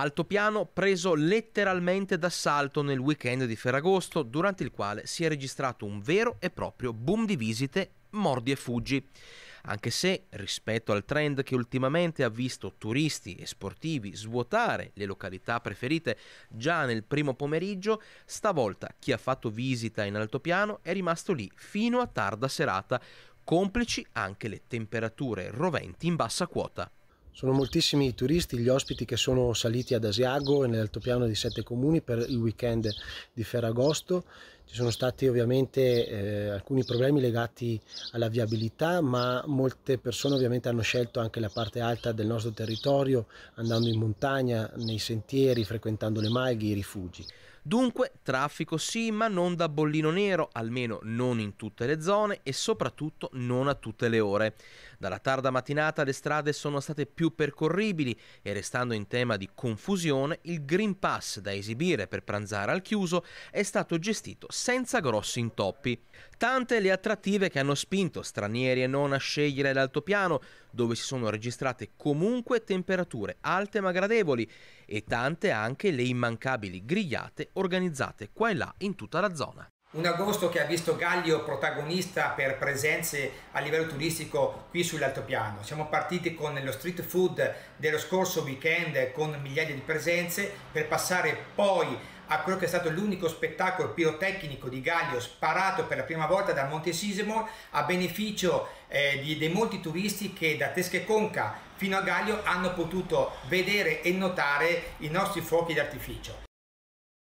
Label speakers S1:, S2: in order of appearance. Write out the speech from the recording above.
S1: Altopiano preso letteralmente d'assalto nel weekend di Ferragosto, durante il quale si è registrato un vero e proprio boom di visite, mordi e fuggi. Anche se, rispetto al trend che ultimamente ha visto turisti e sportivi svuotare le località preferite già nel primo pomeriggio, stavolta chi ha fatto visita in altopiano è rimasto lì fino a tarda serata, complici anche le temperature roventi in bassa quota.
S2: Sono moltissimi i turisti, gli ospiti che sono saliti ad Asiago nell'altopiano di sette comuni per il weekend di Ferragosto. Ci sono stati ovviamente eh, alcuni problemi legati alla viabilità, ma molte persone ovviamente hanno scelto anche la parte alta del nostro territorio, andando in montagna, nei sentieri, frequentando le malghe, i rifugi.
S1: Dunque, traffico sì, ma non da bollino nero, almeno non in tutte le zone e soprattutto non a tutte le ore. Dalla tarda mattinata le strade sono state più percorribili e restando in tema di confusione, il Green Pass da esibire per pranzare al chiuso è stato gestito senza grossi intoppi. Tante le attrattive che hanno spinto stranieri e non a scegliere l'altopiano, dove si sono registrate comunque temperature alte ma gradevoli, e tante anche le immancabili grigliate organizzate qua e là in tutta la zona.
S3: Un agosto che ha visto Gallio protagonista per presenze a livello turistico qui sull'altopiano. Siamo partiti con lo street food dello scorso weekend con migliaia di presenze per passare poi a quello che è stato l'unico spettacolo pirotecnico di Gallio sparato per la prima volta dal Monte Sisimo a beneficio eh, di, dei molti turisti che da Tescheconca fino a Gallio hanno potuto vedere e notare i nostri fuochi d'artificio.